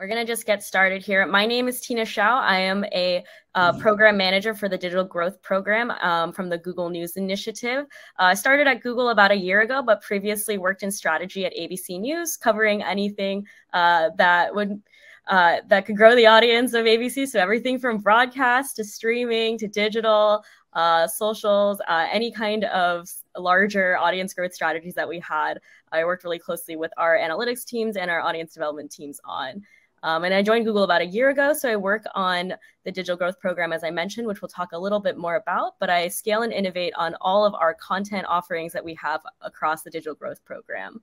We're going to just get started here. My name is Tina Xiao. I am a uh, program manager for the Digital Growth Program um, from the Google News Initiative. Uh, I started at Google about a year ago, but previously worked in strategy at ABC News, covering anything uh, that would uh, that could grow the audience of ABC. So everything from broadcast to streaming to digital, uh, socials, uh, any kind of larger audience growth strategies that we had. I worked really closely with our analytics teams and our audience development teams on. Um, and I joined Google about a year ago. So I work on the digital growth program, as I mentioned, which we'll talk a little bit more about. But I scale and innovate on all of our content offerings that we have across the digital growth program.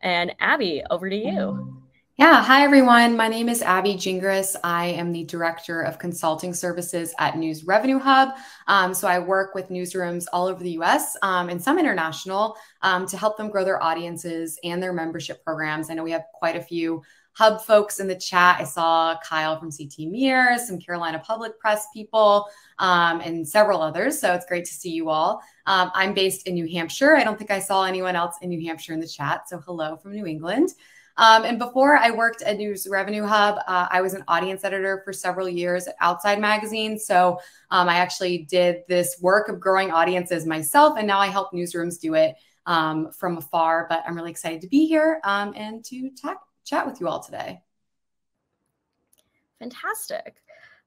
And Abby, over to you. Yeah, hi everyone. My name is Abby Gingras. I am the Director of Consulting Services at News Revenue Hub. Um, so I work with newsrooms all over the US um, and some international um, to help them grow their audiences and their membership programs. I know we have quite a few Hub folks in the chat. I saw Kyle from CT Mirror, some Carolina Public Press people, um, and several others. So it's great to see you all. Um, I'm based in New Hampshire. I don't think I saw anyone else in New Hampshire in the chat. So hello from New England. Um, and before I worked at News Revenue Hub, uh, I was an audience editor for several years at Outside Magazine. So um, I actually did this work of growing audiences myself, and now I help newsrooms do it um, from afar. But I'm really excited to be here um, and to talk chat with you all today. Fantastic.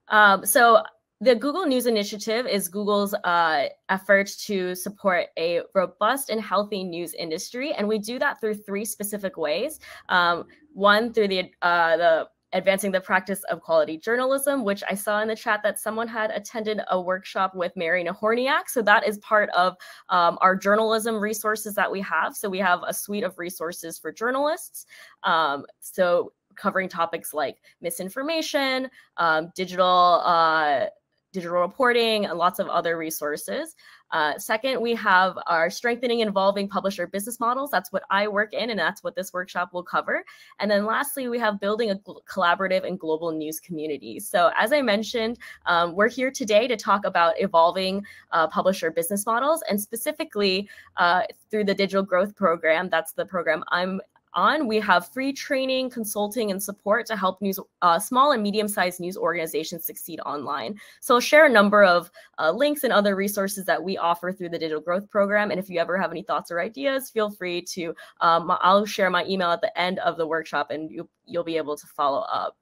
Um, so the Google News Initiative is Google's uh, effort to support a robust and healthy news industry, and we do that through three specific ways. Um, one, through the uh, the advancing the practice of quality journalism, which I saw in the chat that someone had attended a workshop with Mary Nahorniak. So that is part of um, our journalism resources that we have. So we have a suite of resources for journalists. Um, so covering topics like misinformation, um, digital uh, digital reporting, and lots of other resources. Uh, second, we have our strengthening involving publisher business models. That's what I work in, and that's what this workshop will cover. And then lastly, we have building a collaborative and global news community. So as I mentioned, um, we're here today to talk about evolving uh, publisher business models, and specifically uh, through the Digital Growth Program. That's the program I'm on, we have free training, consulting, and support to help news, uh, small and medium-sized news organizations succeed online. So I'll share a number of uh, links and other resources that we offer through the Digital Growth Program. And if you ever have any thoughts or ideas, feel free to, um, I'll share my email at the end of the workshop and you, you'll be able to follow up.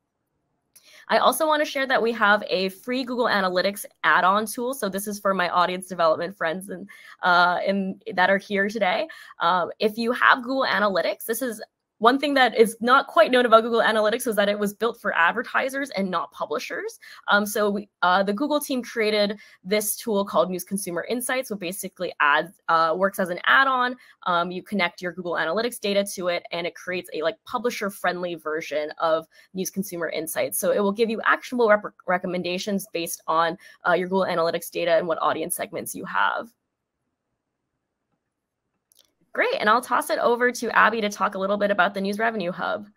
I also want to share that we have a free Google Analytics add-on tool. So this is for my audience development friends and uh, in, that are here today. Um, if you have Google Analytics, this is one thing that is not quite known about Google Analytics was that it was built for advertisers and not publishers. Um, so we, uh, the Google team created this tool called News Consumer Insights, which basically adds uh, works as an add-on. Um, you connect your Google Analytics data to it, and it creates a like publisher-friendly version of News Consumer Insights. So it will give you actionable recommendations based on uh, your Google Analytics data and what audience segments you have. Great. And I'll toss it over to Abby to talk a little bit about the News Revenue Hub.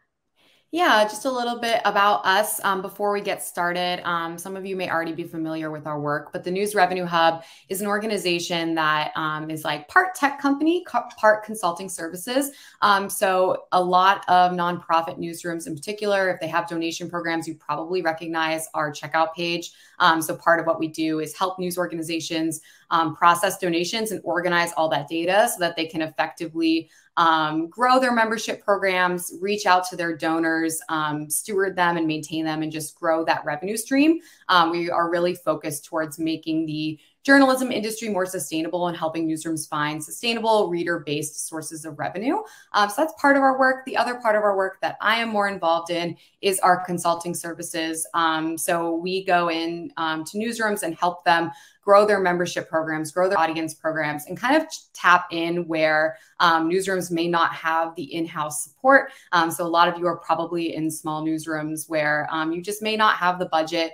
Yeah, just a little bit about us um, before we get started. Um, some of you may already be familiar with our work, but the News Revenue Hub is an organization that um, is like part tech company, part consulting services. Um, so a lot of nonprofit newsrooms in particular, if they have donation programs, you probably recognize our checkout page. Um, so part of what we do is help news organizations um, process donations and organize all that data so that they can effectively um, grow their membership programs, reach out to their donors, um, steward them and maintain them, and just grow that revenue stream. Um, we are really focused towards making the journalism industry more sustainable and helping newsrooms find sustainable reader based sources of revenue. Um, so that's part of our work. The other part of our work that I am more involved in is our consulting services. Um, so we go in um, to newsrooms and help them grow their membership programs, grow their audience programs, and kind of tap in where um, newsrooms may not have the in house support. Um, so, a lot of you are probably in small newsrooms where um, you just may not have the budget.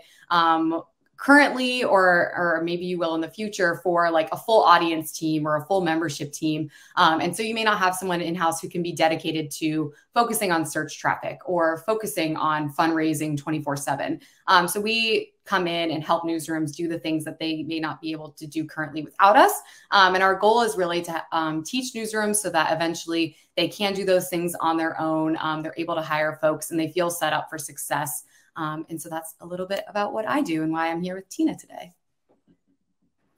Currently or or maybe you will in the future for like a full audience team or a full membership team. Um, and so you may not have someone in-house who can be dedicated to focusing on search traffic or focusing on fundraising 24 7 um, so we come in and help newsrooms do the things that they may not be able to do currently without us. Um, and our goal is really to um, teach newsrooms so that eventually they can do those things on their own. Um, they're able to hire folks and they feel set up for success um, and so that's a little bit about what I do and why I'm here with Tina today.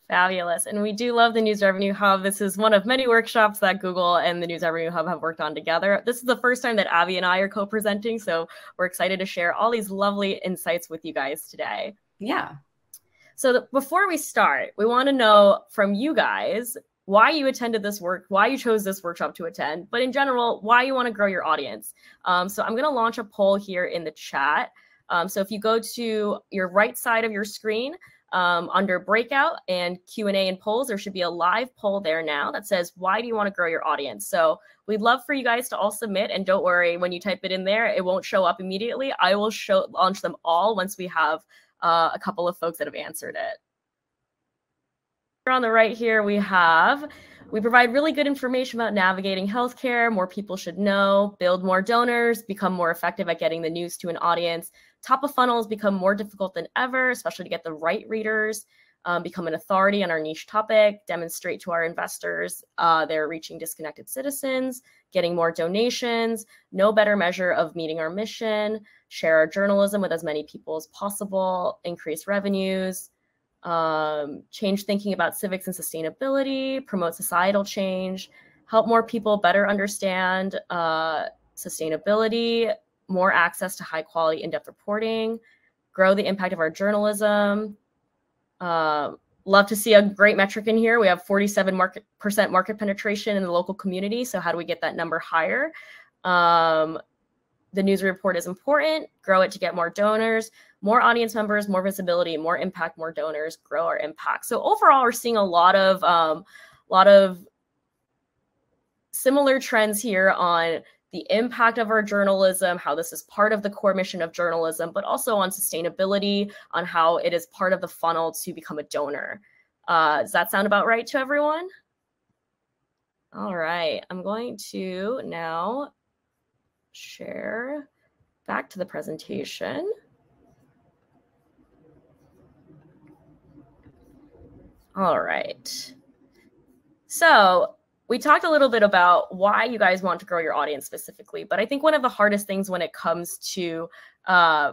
Fabulous. And we do love the News Revenue Hub. This is one of many workshops that Google and the News Revenue Hub have worked on together. This is the first time that Abby and I are co presenting. So we're excited to share all these lovely insights with you guys today. Yeah. So before we start, we want to know from you guys why you attended this work, why you chose this workshop to attend, but in general, why you want to grow your audience. Um, so I'm going to launch a poll here in the chat. Um, so if you go to your right side of your screen, um, under breakout and q&a and polls there should be a live poll there now that says why do you want to grow your audience? So we'd love for you guys to all submit and don't worry when you type it in there it won't show up immediately. I will show launch them all once we have uh, a couple of folks that have answered it. On the right here we have we provide really good information about navigating healthcare. More people should know build more donors become more effective at getting the news to an audience top of funnels become more difficult than ever, especially to get the right readers, um, become an authority on our niche topic, demonstrate to our investors uh, they're reaching disconnected citizens, getting more donations, no better measure of meeting our mission, share our journalism with as many people as possible, increase revenues, um, change thinking about civics and sustainability, promote societal change, help more people better understand uh, sustainability, more access to high quality in-depth reporting, grow the impact of our journalism. Uh, love to see a great metric in here. We have 47 market percent market penetration in the local community. So how do we get that number higher? Um, the news report is important. Grow it to get more donors, more audience members, more visibility, more impact, more donors. Grow our impact. So overall, we're seeing a lot of um, lot of similar trends here on the impact of our journalism, how this is part of the core mission of journalism, but also on sustainability, on how it is part of the funnel to become a donor. Uh, does that sound about right to everyone? All right, I'm going to now share back to the presentation. All right. So we talked a little bit about why you guys want to grow your audience specifically, but I think one of the hardest things when it comes to uh,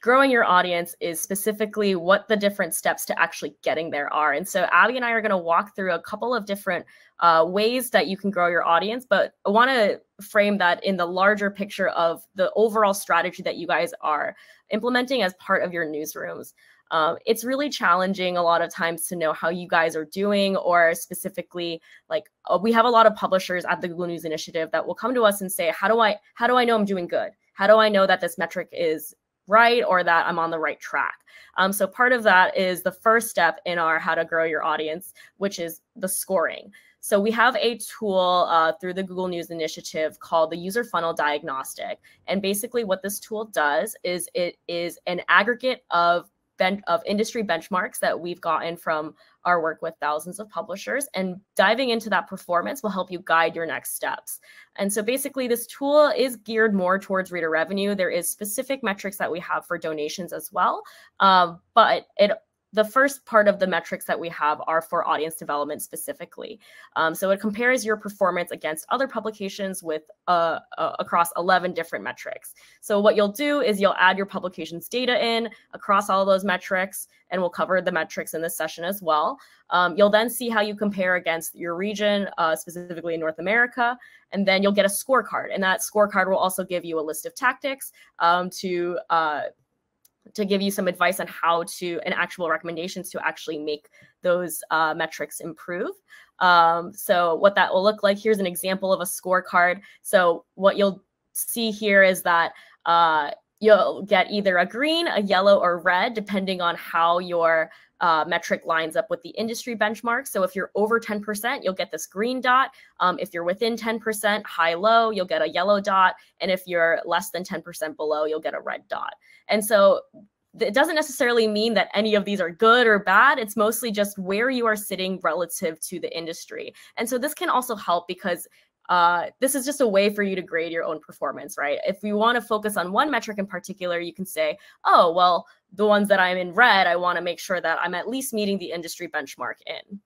growing your audience is specifically what the different steps to actually getting there are. And so Abby and I are going to walk through a couple of different uh, ways that you can grow your audience, but I want to frame that in the larger picture of the overall strategy that you guys are implementing as part of your newsrooms. Um, it's really challenging a lot of times to know how you guys are doing, or specifically, like uh, we have a lot of publishers at the Google News Initiative that will come to us and say, "How do I how do I know I'm doing good? How do I know that this metric is right or that I'm on the right track?" Um, so part of that is the first step in our how to grow your audience, which is the scoring. So we have a tool uh, through the Google News Initiative called the User Funnel Diagnostic. And basically what this tool does is it is an aggregate of ben- of industry benchmarks that we've gotten from our work with thousands of publishers and diving into that performance will help you guide your next steps. And so basically this tool is geared more towards reader revenue. There is specific metrics that we have for donations as well um, but it the first part of the metrics that we have are for audience development specifically. Um, so it compares your performance against other publications with uh, uh, across 11 different metrics. So what you'll do is you'll add your publications data in across all those metrics, and we'll cover the metrics in this session as well. Um, you'll then see how you compare against your region, uh, specifically in North America, and then you'll get a scorecard. And that scorecard will also give you a list of tactics um, to uh, to give you some advice on how to and actual recommendations to actually make those uh, metrics improve. Um, so what that will look like, here's an example of a scorecard. So what you'll see here is that uh, you'll get either a green, a yellow, or red, depending on how your uh, metric lines up with the industry benchmark. So if you're over 10%, you'll get this green dot. Um, if you're within 10%, high, low, you'll get a yellow dot. And if you're less than 10% below, you'll get a red dot. And so it doesn't necessarily mean that any of these are good or bad. It's mostly just where you are sitting relative to the industry. And so this can also help because uh, this is just a way for you to grade your own performance, right? If you want to focus on one metric in particular, you can say, oh, well, the ones that I'm in red, I want to make sure that I'm at least meeting the industry benchmark in.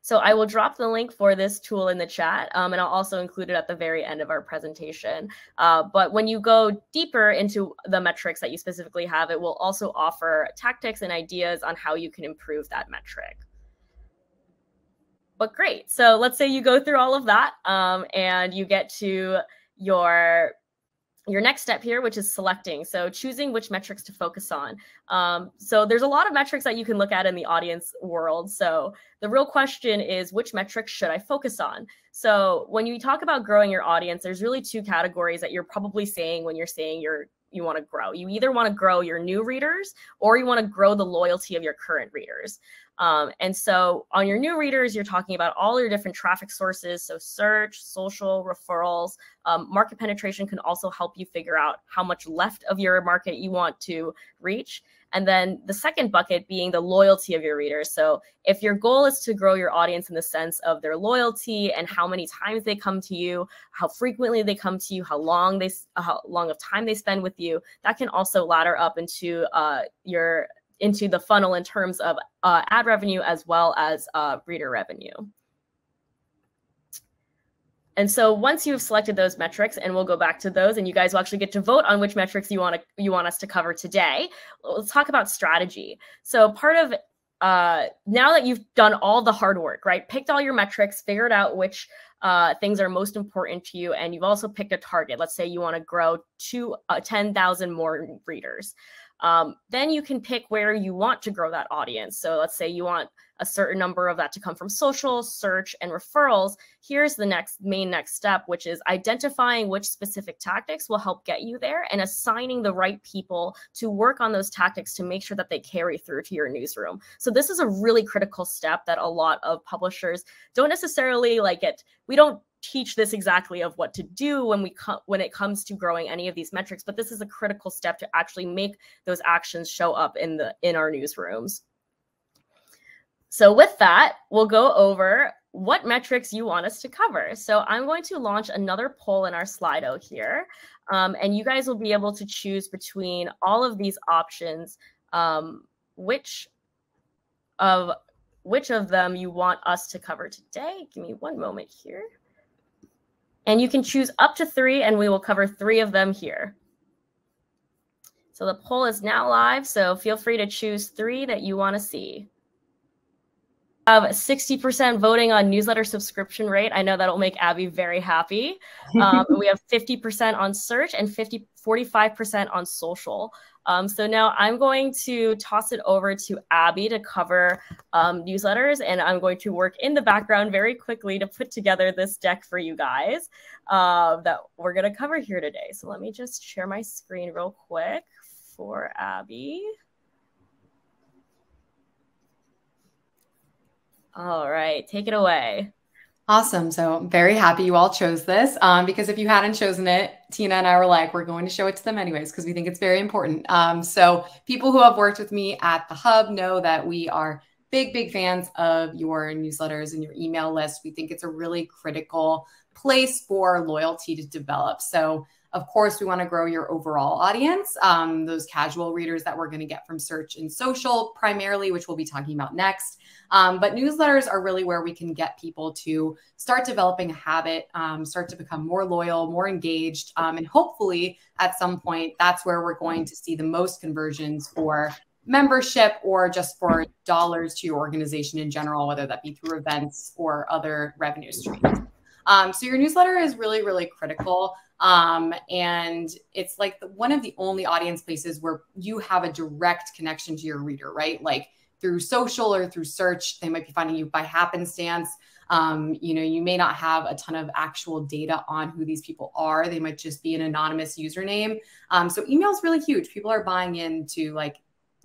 So I will drop the link for this tool in the chat, um, and I'll also include it at the very end of our presentation. Uh, but when you go deeper into the metrics that you specifically have, it will also offer tactics and ideas on how you can improve that metric. But great. So let's say you go through all of that um, and you get to your your next step here, which is selecting. So choosing which metrics to focus on. Um, so there's a lot of metrics that you can look at in the audience world. So the real question is which metrics should I focus on? So when you talk about growing your audience, there's really two categories that you're probably saying when you're saying you're you want to grow. You either want to grow your new readers or you want to grow the loyalty of your current readers. Um, and so on your new readers, you're talking about all your different traffic sources. So search, social, referrals, um, market penetration can also help you figure out how much left of your market you want to reach. And then the second bucket being the loyalty of your readers. So if your goal is to grow your audience in the sense of their loyalty and how many times they come to you, how frequently they come to you, how long they how long of time they spend with you, that can also ladder up into uh, your into the funnel in terms of uh, ad revenue as well as uh, reader revenue. And so once you've selected those metrics, and we'll go back to those, and you guys will actually get to vote on which metrics you want to you want us to cover today. Let's talk about strategy. So part of uh, now that you've done all the hard work, right? Picked all your metrics, figured out which uh, things are most important to you, and you've also picked a target. Let's say you want to grow to uh, 10,000 more readers. Um, then you can pick where you want to grow that audience. So let's say you want a certain number of that to come from social, search, and referrals. Here's the next main next step, which is identifying which specific tactics will help get you there and assigning the right people to work on those tactics to make sure that they carry through to your newsroom. So this is a really critical step that a lot of publishers don't necessarily like it. We don't teach this exactly of what to do when we come when it comes to growing any of these metrics but this is a critical step to actually make those actions show up in the in our newsrooms. So with that we'll go over what metrics you want us to cover. So i'm going to launch another poll in our slido here um, and you guys will be able to choose between all of these options um, which of which of them you want us to cover today. Give me one moment here and you can choose up to three, and we will cover three of them here. So the poll is now live, so feel free to choose three that you want to see. Have 60% voting on newsletter subscription rate. I know that'll make Abby very happy. Um, we have 50% on search and 50, 45% on social. Um, so now I'm going to toss it over to Abby to cover um, newsletters, and I'm going to work in the background very quickly to put together this deck for you guys uh, that we're going to cover here today. So let me just share my screen real quick for Abby. All right, take it away. Awesome. So I'm very happy you all chose this um, because if you hadn't chosen it, Tina and I were like, we're going to show it to them anyways because we think it's very important. Um, so people who have worked with me at the Hub know that we are big, big fans of your newsletters and your email list. We think it's a really critical place for loyalty to develop. So of course, we want to grow your overall audience, um, those casual readers that we're going to get from search and social primarily, which we'll be talking about next. Um, but newsletters are really where we can get people to start developing a habit, um, start to become more loyal, more engaged. Um, and hopefully, at some point, that's where we're going to see the most conversions for membership or just for dollars to your organization in general, whether that be through events or other revenue streams. Um, so your newsletter is really, really critical. Um, and it's like the, one of the only audience places where you have a direct connection to your reader, right? Like through social or through search, they might be finding you by happenstance. Um, you know, you may not have a ton of actual data on who these people are. They might just be an anonymous username. Um, so email is really huge. People are buying into like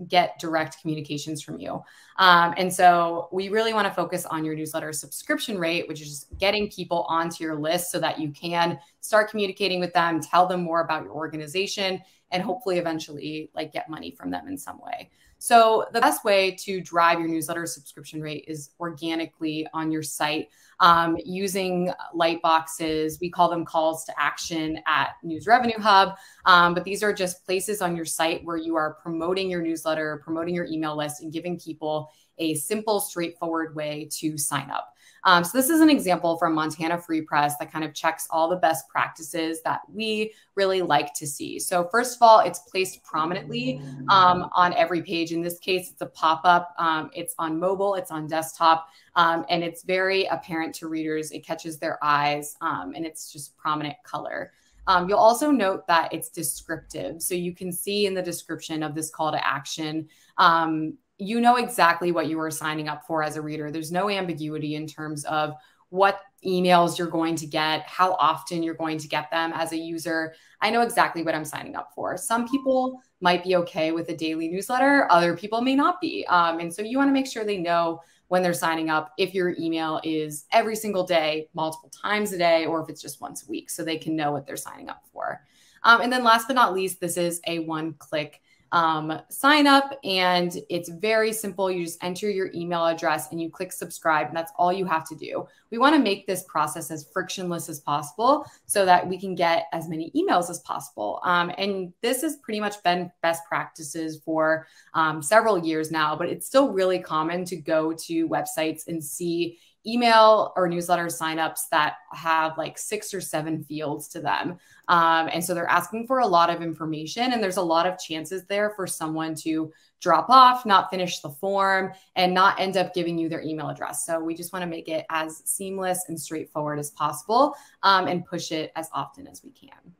get direct communications from you. Um, and so we really want to focus on your newsletter subscription rate, which is just getting people onto your list so that you can start communicating with them, tell them more about your organization, and hopefully eventually like get money from them in some way. So the best way to drive your newsletter subscription rate is organically on your site um, using light boxes. We call them calls to action at News Revenue Hub. Um, but these are just places on your site where you are promoting your newsletter, promoting your email list, and giving people a simple, straightforward way to sign up. Um, so this is an example from Montana Free Press that kind of checks all the best practices that we really like to see. So first of all, it's placed prominently um, on every page. In this case, it's a pop-up. Um, it's on mobile, it's on desktop, um, and it's very apparent to readers. It catches their eyes, um, and it's just prominent color. Um, you'll also note that it's descriptive. So you can see in the description of this call to action um, you know exactly what you are signing up for as a reader. There's no ambiguity in terms of what emails you're going to get, how often you're going to get them as a user. I know exactly what I'm signing up for. Some people might be okay with a daily newsletter, other people may not be. Um, and so you want to make sure they know when they're signing up if your email is every single day, multiple times a day, or if it's just once a week, so they can know what they're signing up for. Um, and then last but not least, this is a one click um, sign up and it's very simple. You just enter your email address and you click subscribe, and that's all you have to do. We want to make this process as frictionless as possible so that we can get as many emails as possible. Um, and this has pretty much been best practices for um, several years now, but it's still really common to go to websites and see email or newsletter signups that have like six or seven fields to them. Um, and so they're asking for a lot of information, and there's a lot of chances there for someone to drop off, not finish the form, and not end up giving you their email address. So we just want to make it as seamless and straightforward as possible um, and push it as often as we can.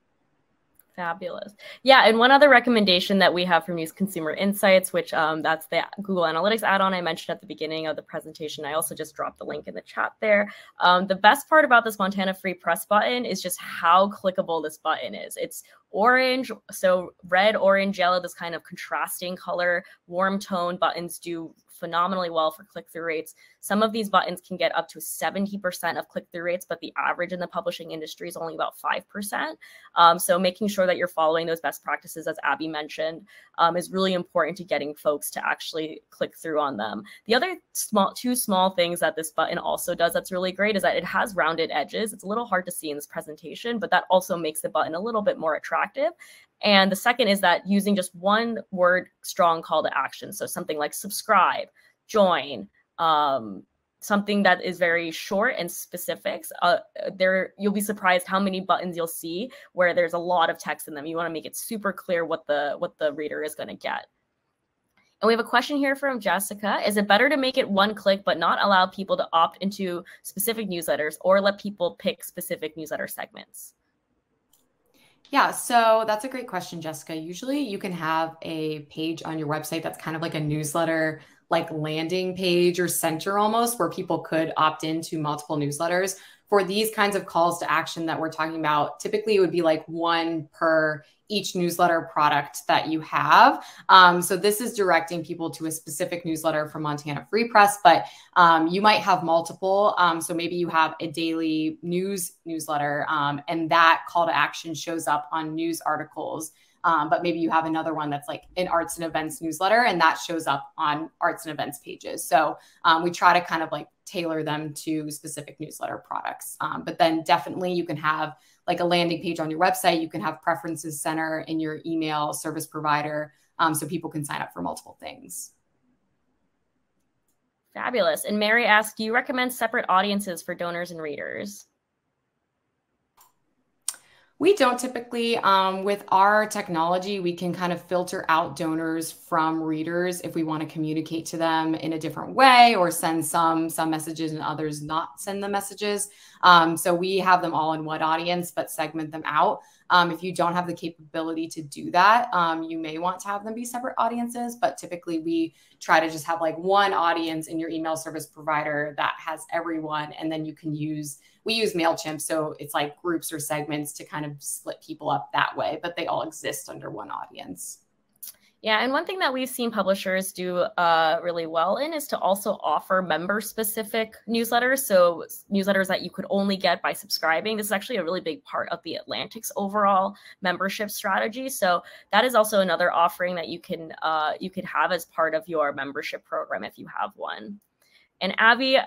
Fabulous. Yeah, and one other recommendation that we have from News Consumer Insights, which um, that's the Google Analytics add-on I mentioned at the beginning of the presentation. I also just dropped the link in the chat there. Um, the best part about this Montana Free Press button is just how clickable this button is. It's orange, so red, orange, yellow, this kind of contrasting color, warm tone buttons do phenomenally well for click through rates. Some of these buttons can get up to 70% of click through rates, but the average in the publishing industry is only about 5%. Um, so making sure that you're following those best practices, as Abby mentioned, um, is really important to getting folks to actually click through on them. The other small, two small things that this button also does that's really great is that it has rounded edges. It's a little hard to see in this presentation, but that also makes the button a little bit more attractive. And the second is that using just one word strong call to action. So something like subscribe, join, um, something that is very short and specifics. Uh, there, you'll be surprised how many buttons you'll see where there's a lot of text in them. You want to make it super clear what the what the reader is going to get. And we have a question here from Jessica. Is it better to make it one click but not allow people to opt into specific newsletters or let people pick specific newsletter segments? Yeah, so that's a great question, Jessica. Usually you can have a page on your website that's kind of like a newsletter, like landing page or center almost, where people could opt into multiple newsletters. For these kinds of calls to action that we're talking about, typically it would be like one per each newsletter product that you have. Um, so this is directing people to a specific newsletter from Montana Free Press, but um, you might have multiple. Um, so maybe you have a daily news newsletter, um, and that call to action shows up on news articles. Um, but maybe you have another one that's like an arts and events newsletter, and that shows up on arts and events pages. So um, we try to kind of like tailor them to specific newsletter products. but then definitely you can have like a landing page on your website. You can have preferences center in your email service provider um, so people can sign up for multiple things. Fabulous. And Mary asked, do you recommend separate audiences for donors and readers? We don't typically. Um, with our technology, we can kind of filter out donors from readers if we want to communicate to them in a different way or send some some messages and others not send the messages. Um, so we have them all in one audience, but segment them out. Um, if you don't have the capability to do that, um, you may want to have them be separate audiences. But typically, we try to just have like one audience in your email service provider that has everyone, and then you can use we use MailChimp. So it's like groups or segments to kind of split people up that way, but they all exist under one audience. Yeah, and one thing that we've seen publishers do uh, really well in is to also offer member specific newsletters. So, newsletters that you could only get by subscribing. This is actually a really big part of the Atlantic's overall membership strategy. So, that is also another offering that you can uh, you could have as part of your membership program if you have one. And Abby,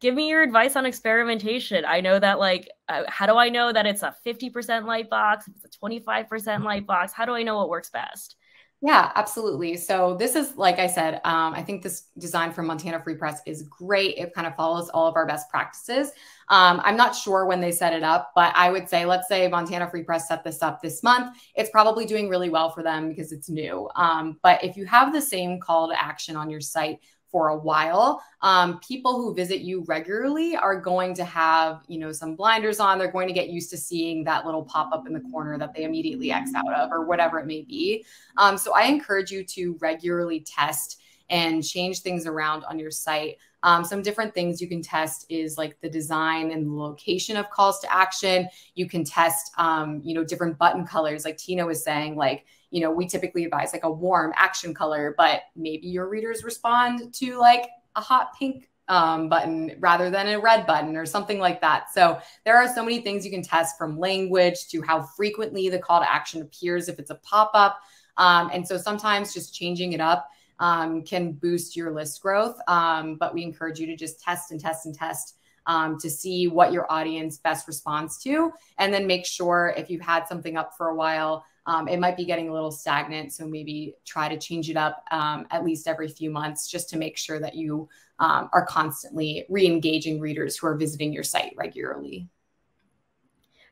give me your advice on experimentation. I know that like uh, how do I know that it's a 50% light box, it's a 25% light box? How do I know what works best? Yeah, absolutely. So this is, like I said, um, I think this design from Montana Free Press is great. It kind of follows all of our best practices. Um, I'm not sure when they set it up, but I would say, let's say Montana Free Press set this up this month. It's probably doing really well for them because it's new. Um, but if you have the same call to action on your site, for a while um, people who visit you regularly are going to have you know some blinders on they're going to get used to seeing that little pop up in the corner that they immediately x out of or whatever it may be um, so i encourage you to regularly test and change things around on your site um, some different things you can test is like the design and the location of calls to action. You can test, um, you know, different button colors. Like Tina was saying, like you know, we typically advise like a warm action color, but maybe your readers respond to like a hot pink um, button rather than a red button or something like that. So there are so many things you can test from language to how frequently the call to action appears if it's a pop up. Um, and so sometimes just changing it up um, can boost your list growth. Um, but we encourage you to just test and test and test um, to see what your audience best responds to. And then make sure if you've had something up for a while, um, it might be getting a little stagnant. So maybe try to change it up um, at least every few months just to make sure that you um, are constantly re engaging readers who are visiting your site regularly.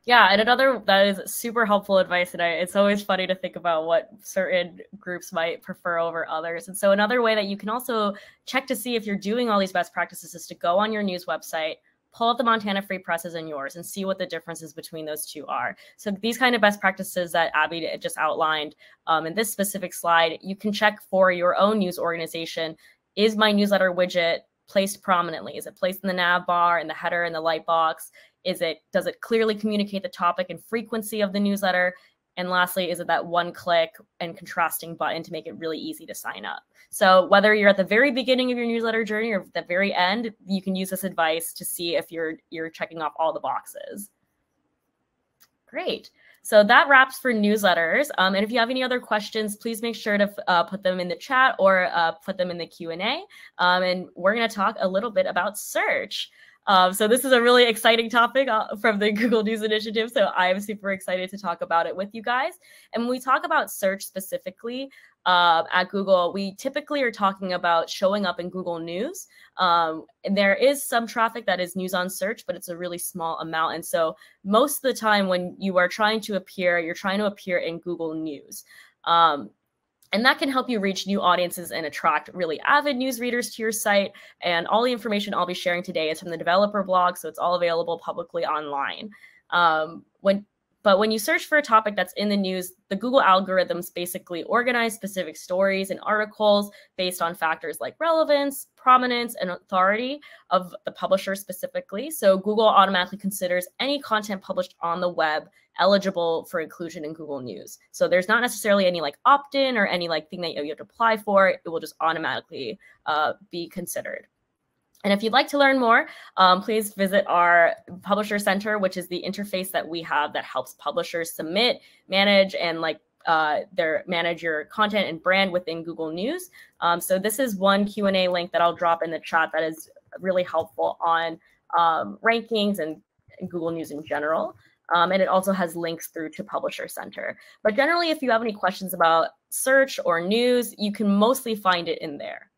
Yeah, and another that is super helpful advice, and I, it's always funny to think about what certain groups might prefer over others. And so, another way that you can also check to see if you're doing all these best practices is to go on your news website, pull up the Montana Free Presses and yours and see what the differences between those two are. So these kind of best practices that Abby just outlined um, in this specific slide, you can check for your own news organization. Is my newsletter widget placed prominently? Is it placed in the nav bar, in the header, in the light box? Is it does it clearly communicate the topic and frequency of the newsletter? And lastly, is it that one click and contrasting button to make it really easy to sign up? So whether you're at the very beginning of your newsletter journey or the very end, you can use this advice to see if you're you're checking off all the boxes. Great. So that wraps for newsletters. Um, and if you have any other questions, please make sure to uh, put them in the chat or uh, put them in the Q&A. Um, and we're going to talk a little bit about search. Um, so this is a really exciting topic uh, from the Google News Initiative. So I am super excited to talk about it with you guys. And when we talk about search specifically uh, at Google, we typically are talking about showing up in Google News. Um, and there is some traffic that is news on search, but it's a really small amount. And so most of the time when you are trying to appear, you're trying to appear in Google News. Um, and that can help you reach new audiences and attract really avid news readers to your site. And all the information I'll be sharing today is from the developer blog, so it's all available publicly online. Um, when but when you search for a topic that's in the news, the Google algorithms basically organize specific stories and articles based on factors like relevance, prominence, and authority of the publisher specifically. So Google automatically considers any content published on the web eligible for inclusion in Google News. So there's not necessarily any like opt-in or any like thing that you have to apply for. It will just automatically uh, be considered. And if you'd like to learn more, um, please visit our Publisher Center, which is the interface that we have that helps publishers submit, manage, and like uh, their manage your content and brand within Google News. Um, so this is one Q&A link that I'll drop in the chat that is really helpful on um, rankings and, and Google News in general. Um, and it also has links through to Publisher Center. But generally, if you have any questions about search or news, you can mostly find it in there.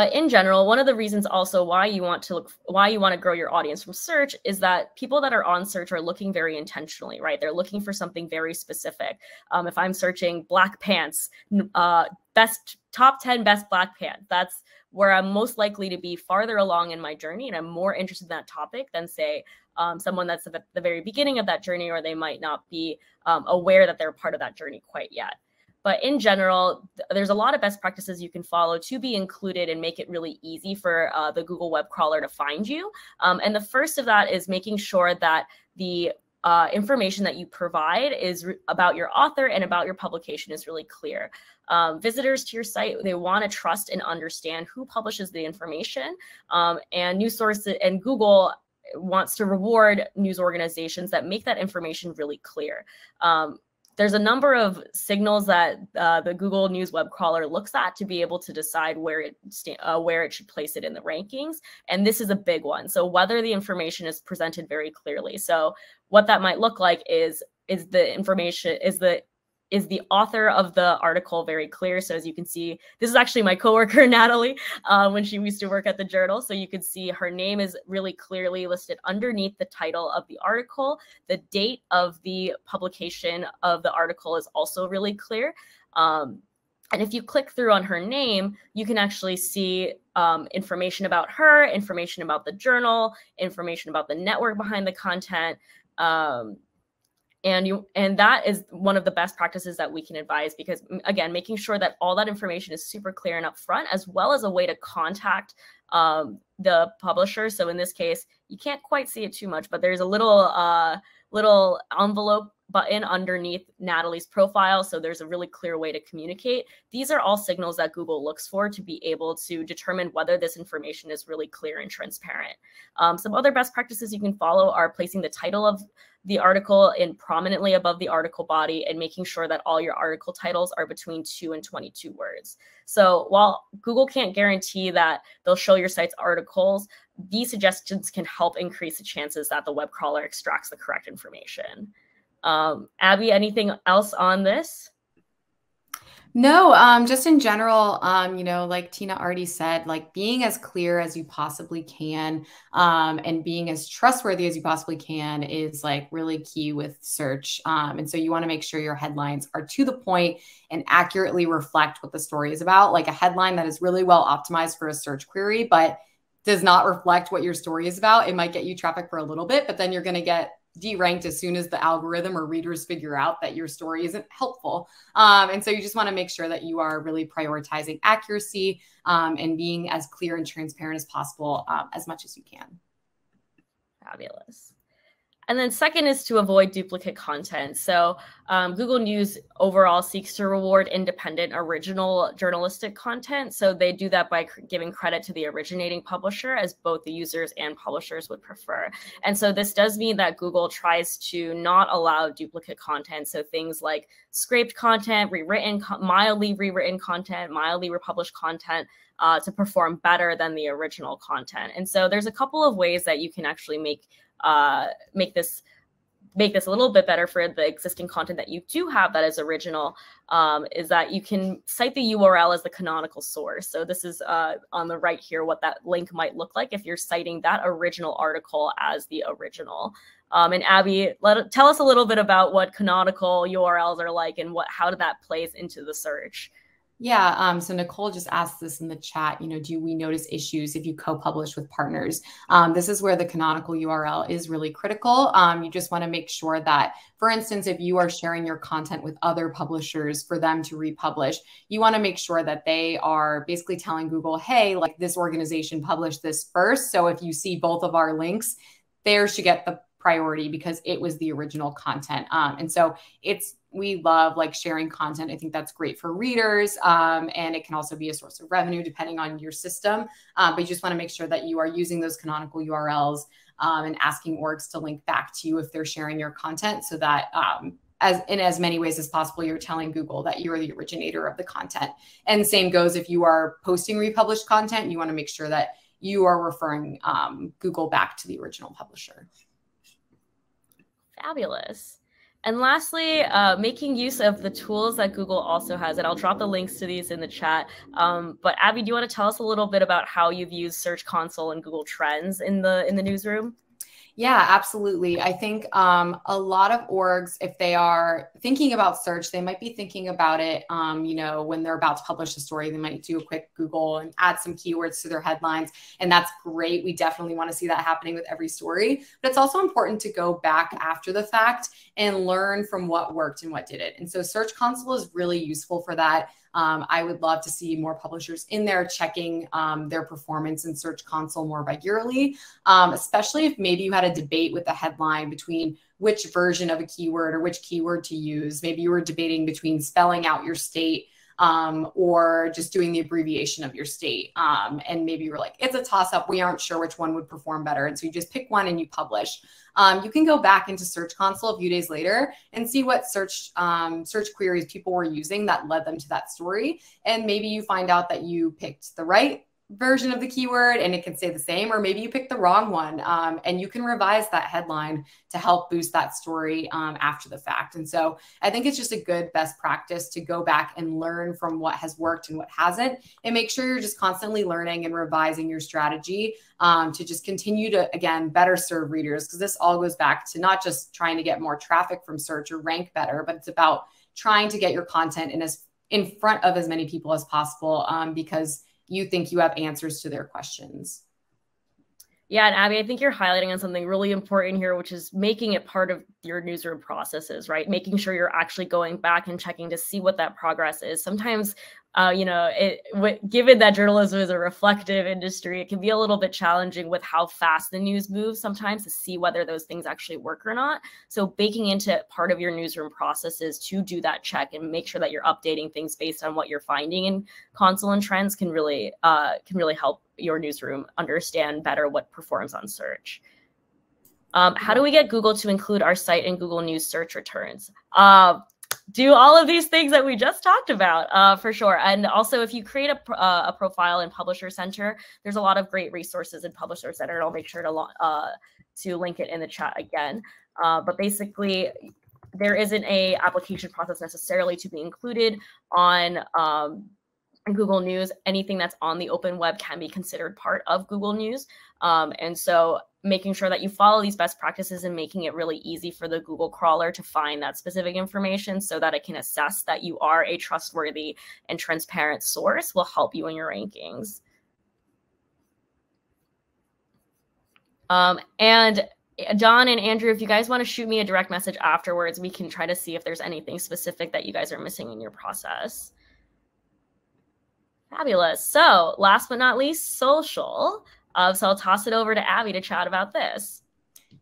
But in general, one of the reasons also why you want to look, why you want to grow your audience from search is that people that are on search are looking very intentionally, right? They're looking for something very specific. Um, if I'm searching black pants, uh, best top 10 best black pants, that's where I'm most likely to be farther along in my journey and I'm more interested in that topic than say um, someone that's at the very beginning of that journey or they might not be um, aware that they're part of that journey quite yet. But in general, th- there's a lot of best practices you can follow to be included and make it really easy for uh, the Google web crawler to find you. Um, and the first of that is making sure that the uh, information that you provide is re- about your author and about your publication is really clear. Um, visitors to your site they want to trust and understand who publishes the information, um, and news sources and Google wants to reward news organizations that make that information really clear. Um, there's a number of signals that uh, the Google News web crawler looks at to be able to decide where it uh, where it should place it in the rankings, and this is a big one. So whether the information is presented very clearly. So what that might look like is is the information is the is the author of the article very clear. So as you can see, this is actually my coworker Natalie uh, when she used to work at the journal. So you can see her name is really clearly listed underneath the title of the article. The date of the publication of the article is also really clear. Um, and if you click through on her name, you can actually see um, information about her, information about the journal, information about the network behind the content. Um, and you and that is one of the best practices that we can advise because again making sure that all that information is super clear and upfront as well as a way to contact um, the publisher so in this case you can't quite see it too much but there's a little uh, little envelope button underneath Natalie's profile. So there's a really clear way to communicate. These are all signals that Google looks for to be able to determine whether this information is really clear and transparent. Um, some other best practices you can follow are placing the title of the article in prominently above the article body and making sure that all your article titles are between 2 and 22 words. So while Google can't guarantee that they'll show your site's articles, these suggestions can help increase the chances that the web crawler extracts the correct information. Um, Abby, anything else on this? No, um, just in general, um, you know, like Tina already said, like being as clear as you possibly can um, and being as trustworthy as you possibly can is like really key with search. Um, and so you want to make sure your headlines are to the point and accurately reflect what the story is about. Like a headline that is really well optimized for a search query, but does not reflect what your story is about. It might get you traffic for a little bit, but then you're going to get deranked as soon as the algorithm or readers figure out that your story isn't helpful. Um, and so you just want to make sure that you are really prioritizing accuracy um, and being as clear and transparent as possible um, as much as you can. Fabulous. And then second is to avoid duplicate content. So um, Google News overall seeks to reward independent original journalistic content. So they do that by giving credit to the originating publisher as both the users and publishers would prefer. And so this does mean that Google tries to not allow duplicate content. So things like scraped content, rewritten, mildly rewritten content, mildly republished content, uh, to perform better than the original content. And so there's a couple of ways that you can actually make uh, make this make this a little bit better for the existing content that you do have that is original um, is that you can cite the URL as the canonical source. So this is uh, on the right here, what that link might look like if you're citing that original article as the original. Um, and Abby, let tell us a little bit about what canonical URLs are like and what how did that plays into the search. Yeah. Um, so Nicole just asked this in the chat. You know, do we notice issues if you co-publish with partners? Um, this is where the canonical URL is really critical. Um, you just want to make sure that, for instance, if you are sharing your content with other publishers for them to republish, you want to make sure that they are basically telling Google, hey, like this organization published this first. So if you see both of our links, there should get the priority because it was the original content. Um, and so it's we love like sharing content. I think that's great for readers. Um, and it can also be a source of revenue depending on your system. Um, but you just want to make sure that you are using those canonical URLs um, and asking orgs to link back to you if they're sharing your content so that um, as in as many ways as possible, you're telling Google that you're the originator of the content. And same goes if you are posting republished content, you want to make sure that you are referring um, Google back to the original publisher. Fabulous. And lastly, uh, making use of the tools that Google also has, and I'll drop the links to these in the chat. Um, but Abby, do you want to tell us a little bit about how you've used Search Console and Google Trends in the in the newsroom? Yeah, absolutely. I think um, a lot of orgs, if they are thinking about search, they might be thinking about it, um, you know, when they're about to publish a story, they might do a quick Google and add some keywords to their headlines. And that's great. We definitely want to see that happening with every story. But it's also important to go back after the fact and learn from what worked and what didn't. And so Search Console is really useful for that. Um, I would love to see more publishers in there checking um, their performance in Search Console more regularly, um, especially if maybe you had a debate with a headline between which version of a keyword or which keyword to use. Maybe you were debating between spelling out your state um, or just doing the abbreviation of your state. Um, and maybe you're like, it's a toss up. We aren't sure which one would perform better. And so you just pick one and you publish. Um, you can go back into Search Console a few days later and see what search um, search queries people were using that led them to that story. And maybe you find out that you picked the right version of the keyword and it can say the same, or maybe you pick the wrong one um, and you can revise that headline to help boost that story um, after the fact. And so I think it's just a good best practice to go back and learn from what has worked and what hasn't, and make sure you're just constantly learning and revising your strategy um, to just continue to, again, better serve readers. Because this all goes back to not just trying to get more traffic from search or rank better, but it's about trying to get your content in as in front of as many people as possible um, because you think you have answers to their questions. Yeah, and Abbey, I think you're highlighting on something really important here, which is making it part of your newsroom processes, right? Making sure you're actually going back and checking to see what that progress is. Sometimes uh, you know, it, given that journalism is a reflective industry, it can be a little bit challenging with how fast the news moves sometimes to see whether those things actually work or not. So, baking into part of your newsroom processes to do that check and make sure that you're updating things based on what you're finding in console and trends can really uh, can really help your newsroom understand better what performs on search. Um, how do we get Google to include our site in Google News search returns? Uh, do all of these things that we just talked about uh, for sure. And also, if you create a, uh, a profile in Publisher Center, there's a lot of great resources in Publisher Center. And I'll make sure to uh, to link it in the chat again. Uh, but basically, there isn't a application process necessarily to be included on um, Google News. Anything that's on the open web can be considered part of Google News. Um, and so making sure that you follow these best practices and making it really easy for the Google crawler to find that specific information so that it can assess that you are a trustworthy and transparent source will help you in your rankings. Um, and John and Andrew, if you guys want to shoot me a direct message afterwards, we can try to see if there's anything specific that you guys are missing in your process. Fabulous. So last but not least, social. Uh, so I'll toss it over to Abbey to chat about this.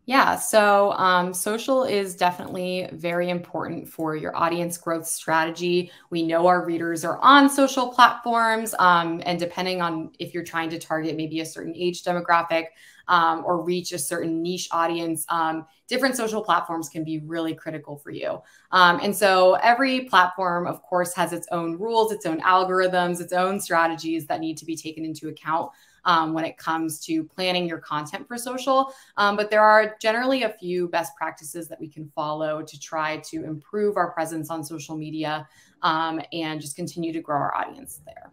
Yeah, so um, social is definitely very important for your audience growth strategy. We know our readers are on social platforms, um, and depending on if you're trying to target maybe a certain age demographic um, or reach a certain niche audience, um, different social platforms can be really critical for you. Um, and so every platform, of course, has its own rules, its own algorithms, its own strategies that need to be taken into account um, when it comes to planning your content for social. Um, but there are generally a few best practices that we can follow to try to improve our presence on social media um, and just continue to grow our audience there.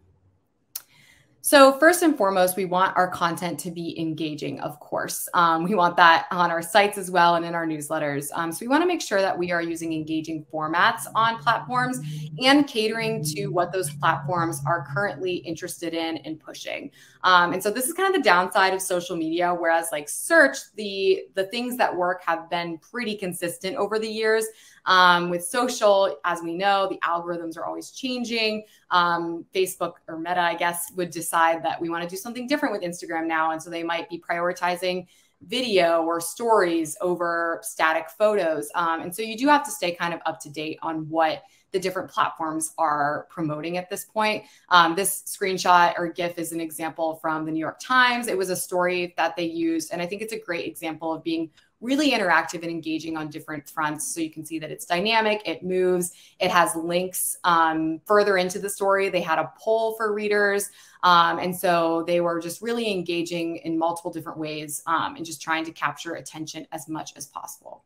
So first and foremost, we want our content to be engaging, of course. Um, we want that on our sites as well and in our newsletters. Um, so we want to make sure that we are using engaging formats on platforms and catering to what those platforms are currently interested in and pushing. Um, and so this is kind of the downside of social media, whereas like search, the the things that work have been pretty consistent over the years. Um, with social, as we know, the algorithms are always changing. Um, Facebook or Meta, I guess, would decide that we want to do something different with Instagram now. And so they might be prioritizing video or stories over static photos. Um, and so you do have to stay kind of up to date on what the different platforms are promoting at this point. Um, this screenshot or GIF is an example from the New York Times. It was a story that they used, and I think it's a great example of being really interactive and engaging on different fronts. So you can see that it's dynamic, it moves, it has links um, further into the story. They had a poll for readers. Um, and so they were just really engaging in multiple different ways um, and just trying to capture attention as much as possible.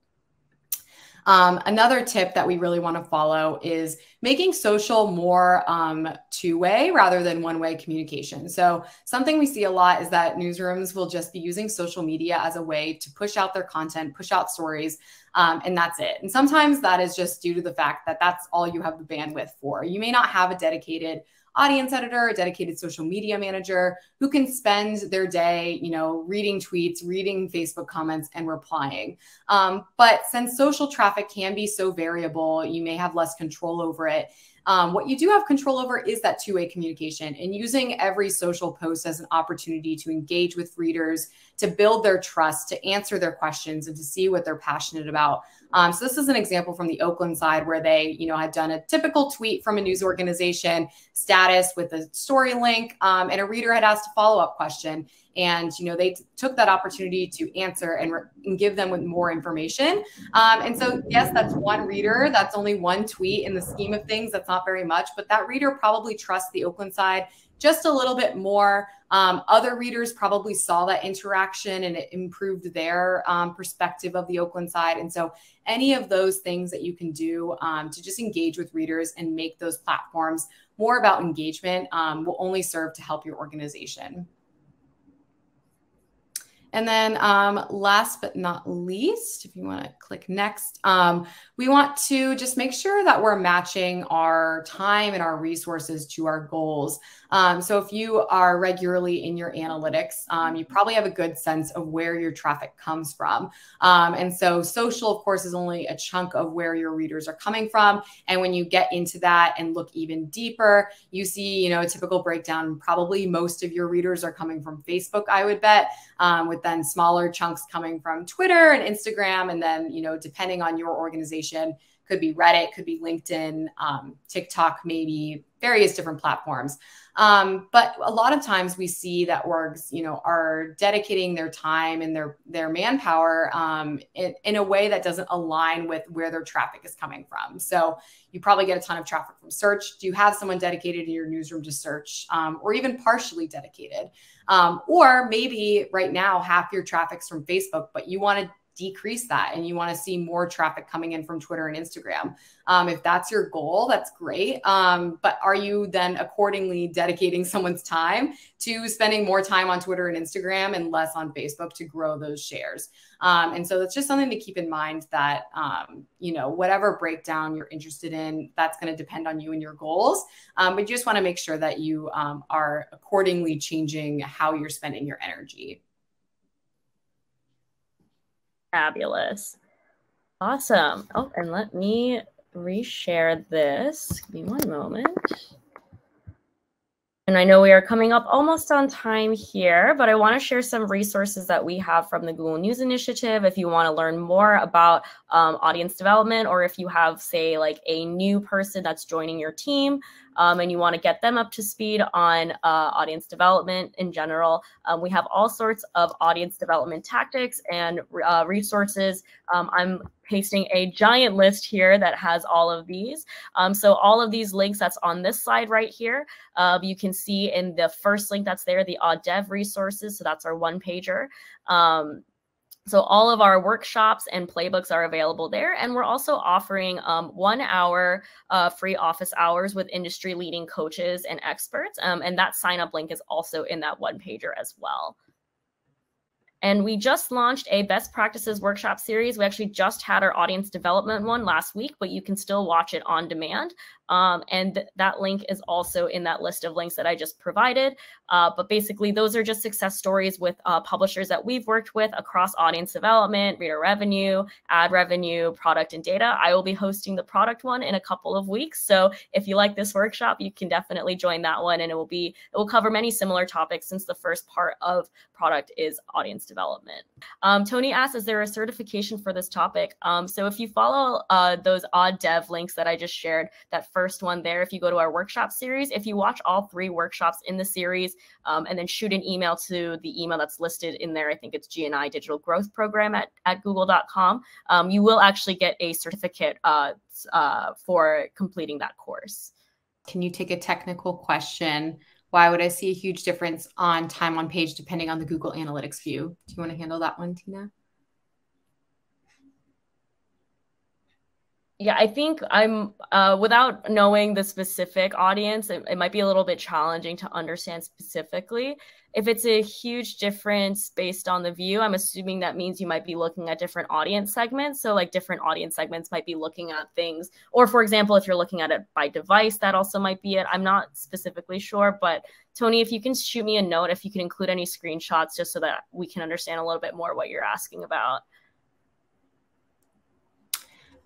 Um, another tip that we really want to follow is making social more um, two way rather than one way communication. So, something we see a lot is that newsrooms will just be using social media as a way to push out their content, push out stories, um, and that's it. And sometimes that is just due to the fact that that's all you have the bandwidth for. You may not have a dedicated audience editor, a dedicated social media manager who can spend their day, you know, reading tweets, reading Facebook comments, and replying. Um, but since social traffic can be so variable, you may have less control over it. Um, what you do have control over is that two way communication and using every social post as an opportunity to engage with readers, to build their trust, to answer their questions, and to see what they're passionate about. Um, so this is an example from the Oaklandside where they, you know, had done a typical tweet from a news organization status with a story link, um, and a reader had asked a follow up question, and you know they took that opportunity to answer and, and give them with more information. Um, and so yes, that's one reader. That's only one tweet in the scheme of things. That's not very much, but that reader probably trusts the Oaklandside just a little bit more. Um, other readers probably saw that interaction and it improved their um, perspective of the Oaklandside. And so, any of those things that you can do um, to just engage with readers and make those platforms more about engagement um, will only serve to help your organization. And then um, last but not least, if you want to click next, um, we want to just make sure that we're matching our time and our resources to our goals. Um, so if you are regularly in your analytics, um, you probably have a good sense of where your traffic comes from. Um, and so social, of course, is only a chunk of where your readers are coming from. And when you get into that and look even deeper, you see, you know, a typical breakdown. Probably most of your readers are coming from Facebook, I would bet, um, with then smaller chunks coming from Twitter and Instagram. And then, you know, depending on your organization, could be Reddit, could be LinkedIn, um, TikTok, maybe various different platforms. Um, but a lot of times we see that orgs, you know, are dedicating their time and their their manpower um, in, in, a way that doesn't align with where their traffic is coming from. So you probably get a ton of traffic from search. Do you have someone dedicated in your newsroom to search, um, or even partially dedicated? Um, or maybe right now half your traffic's from Facebook, but you want to decrease that and you want to see more traffic coming in from Twitter and Instagram. Um, if that's your goal, that's great. Um, but are you then accordingly dedicating someone's time to spending more time on Twitter and Instagram and less on Facebook to grow those shares? Um, and so that's just something to keep in mind that, um, you know, whatever breakdown you're interested in, that's going to depend on you and your goals. Um, but you just want to make sure that you um, are accordingly changing how you're spending your energy. Fabulous. Awesome. Oh, and let me reshare this. Give me one moment. And I know we are coming up almost on time here, but I want to share some resources that we have from the Google News Initiative. If you want to learn more about um, audience development, or if you have, say, like a new person that's joining your team, um, and you want to get them up to speed on uh, audience development in general, um, we have all sorts of audience development tactics and uh, resources. Um, I'm pasting a giant list here that has all of these. Um, so all of these links that's on this slide right here, uh, you can see in the first link that's there, the Dev resources. So that's our one pager. Um, so all of our workshops and playbooks are available there. And we're also offering um, one hour uh, free office hours with industry leading coaches and experts. Um, and that sign up link is also in that one pager as well. And we just launched a best practices workshop series. We actually just had our audience development one last week, but you can still watch it on demand. Um, and th that link is also in that list of links that I just provided. Uh, but basically, those are just success stories with uh, publishers that we've worked with across audience development, reader revenue, ad revenue, product and data. I will be hosting the product one in a couple of weeks. So if you like this workshop, you can definitely join that one, and it will be it will cover many similar topics since the first part of product is audience development. Um, Tony asks, is there a certification for this topic? Um, so if you follow uh, those aud dev links that I just shared, that first one there, if you go to our workshop series, if you watch all three workshops in the series um, and then shoot an email to the email that's listed in there, I think it's GNI Digital Growth Program at, at google.com, um, you will actually get a certificate uh, uh, for completing that course. Can you take a technical question why would I see a huge difference on time on page depending on the Google Analytics view? Do you want to handle that one, Tina? Yeah, I think I'm uh, without knowing the specific audience, it, it, might be a little bit challenging to understand specifically. If it's a huge difference based on the view, I'm assuming that means you might be looking at different audience segments. So, like different audience segments might be looking at things, or for example, if you're looking at it by device, that also might be it. I'm not specifically sure, but Tony, if you can shoot me a note, if you can include any screenshots just so that we can understand a little bit more what you're asking about.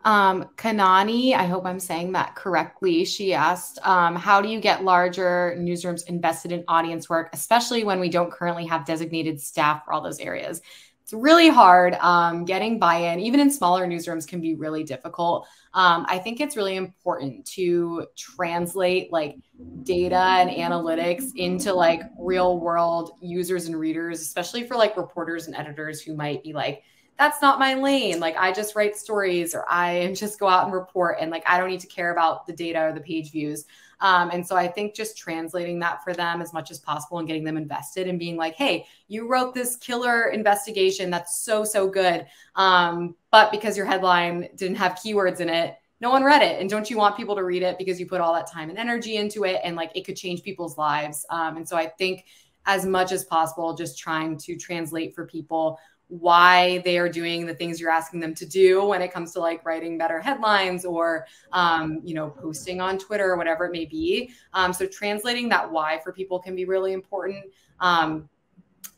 Um, Kanani, I hope I'm saying that correctly. She asked, um, How do you get larger newsrooms invested in audience work, especially when we don't currently have designated staff for all those areas? It's really hard. Um, getting buy in, even in smaller newsrooms, can be really difficult. Um, I think it's really important to translate like data and analytics into like real world users and readers, especially for like reporters and editors who might be like, that's not my lane. Like I just write stories or I just go out and report and like I don't need to care about the data or the page views. Um, and so I think just translating that for them as much as possible and getting them invested and being like, hey, you wrote this killer investigation that's so, so good. Um, but because your headline didn't have keywords in it, no one read it. And don't you want people to read it because you put all that time and energy into it and like it could change people's lives. Um, and so I think as much as possible, just trying to translate for people why they are doing the things you're asking them to do when it comes to like writing better headlines or um, you know posting on twitter or whatever it may be. Um, so translating that why for people can be really important. Um,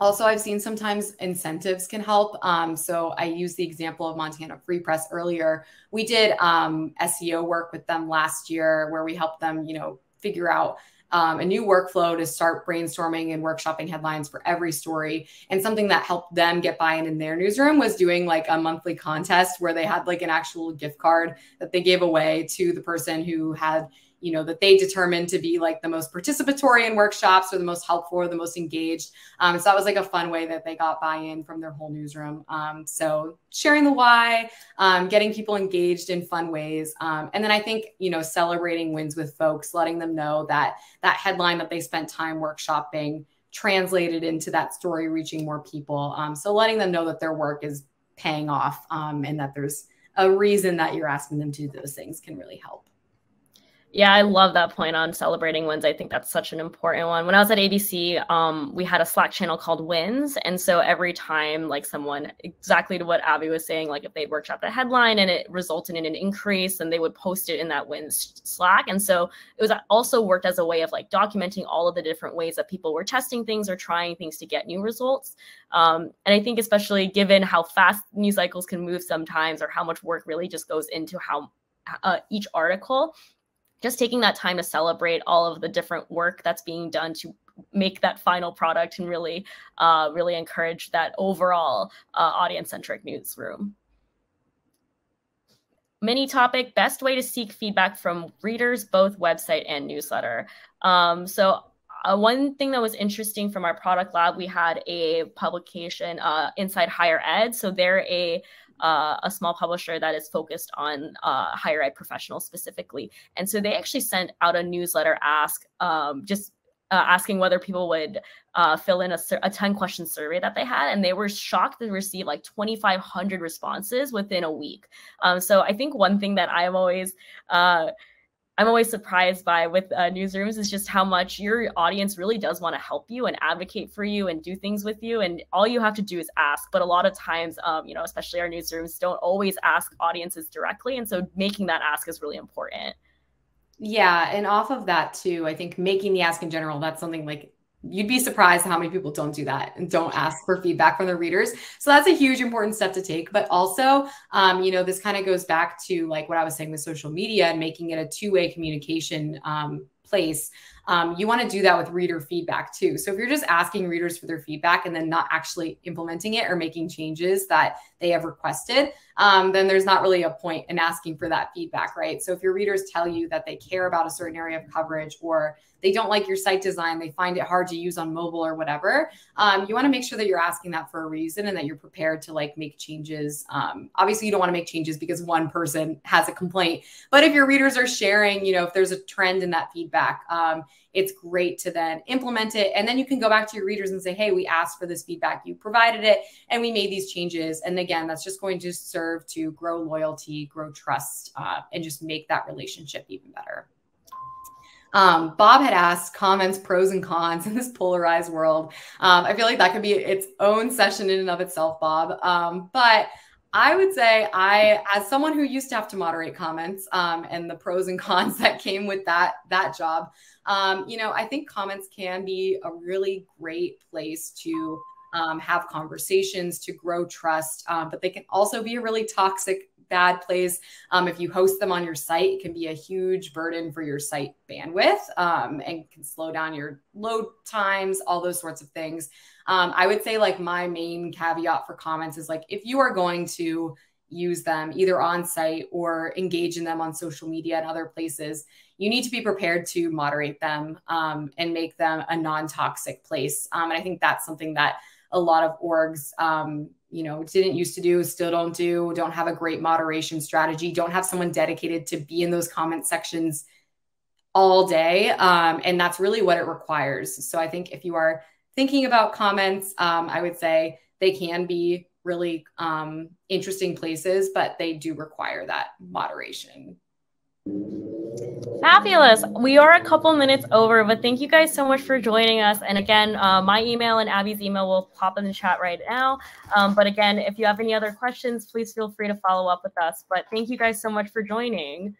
also i've seen sometimes incentives can help. Um, so i used the example of montana free press earlier. We did um, seo work with them last year where we helped them you know figure out um, a new workflow to start brainstorming and workshopping headlines for every story. And something that helped them get buy in in their newsroom was doing like a monthly contest where they had like an actual gift card that they gave away to the person who had you know that they determined to be like the most participatory in workshops or the most helpful or the most engaged. Um, so that was like a fun way that they got buy-in from their whole newsroom. Um, so sharing the why um, getting people engaged in fun ways. Um, and then i think you know celebrating wins with folks letting them know that that headline that they spent time workshopping translated into that story reaching more people. Um, so letting them know that their work is paying off um, and that there's a reason that you're asking them to do those things can really help yeah, I love that point on celebrating wins. I think that's such an important one. When I was at ABC, um, we had a Slack channel called Wins, and so every time, like someone, exactly to what Abbey was saying, like if they workshop the headline and it resulted in an increase, then they would post it in that Wins Slack. And so it was also worked as a way of like documenting all of the different ways that people were testing things or trying things to get new results. Um, and I think especially given how fast news cycles can move sometimes, or how much work really just goes into how uh, each article just taking that time to celebrate all of the different work that's being done to make that final product and really uh, really encourage that overall uh, audience centric newsroom. Mini topic best way to seek feedback from readers both website and newsletter. Um, so uh, one thing that was interesting from our product lab we had a publication uh, inside higher ed. So they're a uh, a small publisher that is focused on uh, higher ed professionals specifically. And so they actually sent out a newsletter ask um, just uh, asking whether people would uh, fill in a, a 10 question survey that they had. And they were shocked to receive like 2,500 responses within a week. Um, so I think one thing that I'm always uh, I'm always surprised by with uh, newsrooms is just how much your audience really does want to help you and advocate for you and do things with you. And all you have to do is ask. But a lot of times, um, you know, especially our newsrooms don't always ask audiences directly. And so making that ask is really important. Yeah. And off of that, too, I think making the ask in general, that's something like you'd be surprised how many people don't do that and don't ask for feedback from their readers. So that's a huge important step to take. But also um, you know this kind of goes back to like what i was saying with social media and making it a two-way communication um, place um, you want to do that with reader feedback too. So if you're just asking readers for their feedback and then not actually implementing it or making changes that they have requested, um, then there's not really a point in asking for that feedback, right? So if your readers tell you that they care about a certain area of coverage or they don't like your site design, they find it hard to use on mobile or whatever, um, you want to make sure that you're asking that for a reason and that you're prepared to like make changes. Um, obviously, you don't want to make changes because one person has a complaint, but if your readers are sharing, you know, if there's a trend in that feedback, um, it's great to then implement it. And then you can go back to your readers and say, hey, we asked for this feedback, you provided it, and we made these changes. And again, that's just going to serve to grow loyalty, grow trust, uh, and just make that relationship even better. Um, Bob had asked comments, pros and cons in this polarized world. Um, I feel like that could be its own session in and of itself, Bob. Um, but I would say I, as someone who used to have to moderate comments um, and the pros and cons that came with that that job, um, you know, I think comments can be a really great place to um, have conversations, to grow trust, um, but they can also be a really toxic bad place. Um, if you host them on your site, it can be a huge burden for your site bandwidth um, and can slow down your load times, all those sorts of things. Um, I would say, like, my main caveat for comments is like, if you are going to use them either on site or engage in them on social media and other places, you need to be prepared to moderate them um, and make them a non toxic place. Um, and I think that's something that a lot of orgs, um, you know, didn't used to do, still don't do, don't have a great moderation strategy, don't have someone dedicated to be in those comment sections all day. Um, and that's really what it requires. So I think if you are thinking about comments, um, I would say they can be really um, interesting places, but they do require that moderation. Fabulous. We are a couple minutes over, but thank you guys so much for joining us. And again, uh, my email and Abbey's email will pop in the chat right now. Um, but again, if you have any other questions, please feel free to follow up with us. But thank you guys so much for joining.